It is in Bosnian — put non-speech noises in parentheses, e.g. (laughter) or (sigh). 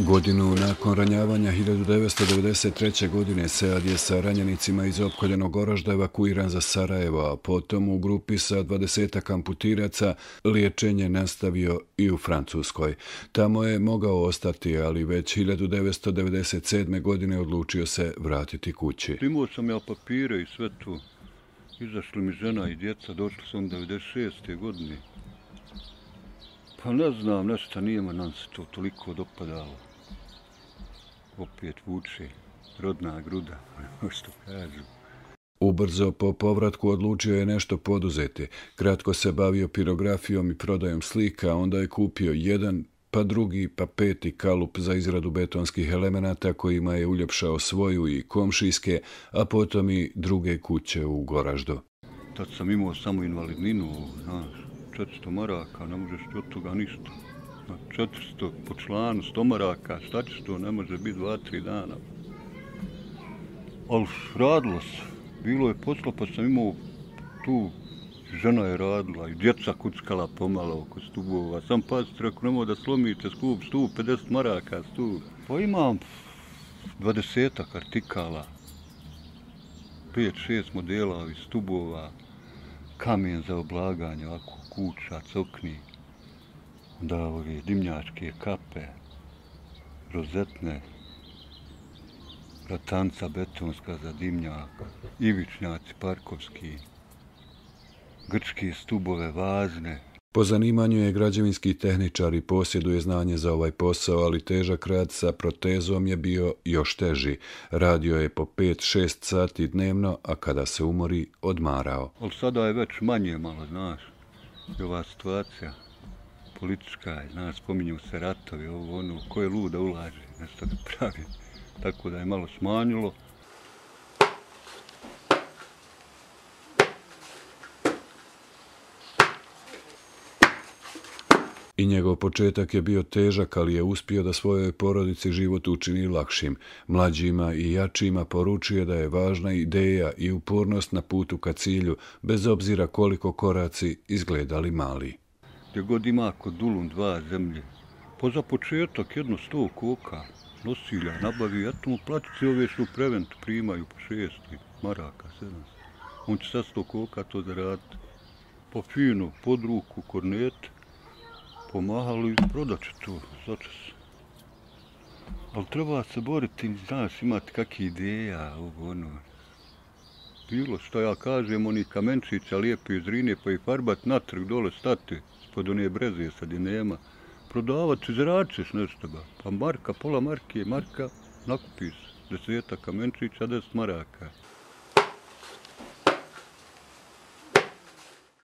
Godinu nakon ranjavanja 1993. godine Sead je sa ranjenicima iz opkoljenog Goražda evakuiran za Sarajevo, a potom u grupi sa 20 amputiraca liječenje nastavio i u Francuskoj. Tamo je mogao ostati, ali već 1997. godine odlučio se vratiti kući. Imao sam ja papire i sve tu. Izašli mi žena i djeca, došli sam 96. godine. Pa ne znam, nešto nije nam se to toliko dopadalo. Opet vuče, rodna gruda, (laughs) što kažu. Ubrzo po povratku odlučio je nešto poduzeti. Kratko se bavio pirografijom i prodajom slika, onda je kupio jedan, pa drugi, pa peti kalup za izradu betonskih elemenata kojima je uljepšao svoju i komšijske, a potom i druge kuće u Goraždu. Tad sam imao samo invalidninu, znaš, 400 maraka, ne možeš ti od toga ništa. Na 400 po članu, 100 maraka, šta ćeš to, ne može biti 2-3 dana. Ali radilo se, bilo je posla, pa sam imao tu, žena je radila i djeca kuckala pomalo oko stubova. Sam pazite, rekao, nemoj da slomite skup, stup, 50 maraka, stup. Pa imam 20 artikala, 5-6 modela ovih stubova, kamen za oblaganje, ovako, kuća, cokni, onda ove dimnjačke kape, rozetne, ratanca betonska za dimnjak, ivičnjaci parkovski, grčke stubove vazne, Po zanimanju je građevinski tehničar i posjeduje znanje za ovaj posao, ali težak rad sa protezom je bio još teži. Radio je po 5-6 sati dnevno, a kada se umori, odmarao. Ali sada je već manje malo, znaš, i ova situacija politička je, znaš, spominju se ratovi, ovo ono, ko je luda ulaže, nešto da pravi. Tako da je malo smanjilo. I njegov početak je bio težak, ali je uspio da svojoj porodici život učini lakšim. Mlađima i jačima poručuje da je važna ideja i upornost na putu ka cilju, bez obzira koliko koraci izgledali mali. Gdje god ima kod Ulum dva zemlje, po za početak jedno sto koka nosilja nabavi, eto mu platici ove što prevent primaju po šesti maraka, sedam. On će sad sto koka to zaraditi. Pa fino, pod ruku, kornete, pomahalo i prodat to, začas. Ali treba se boriti, znaš, imati kakve ideja, ovo ono. Bilo što ja kažem, oni kamenčića lijepi iz rine, pa i farbat natrg dole stati, spod one breze sad i nema. Prodavat će, zračeš nešto ba. Pa marka, pola marke, marka, nakupi se. Deseta kamenčića, deset maraka.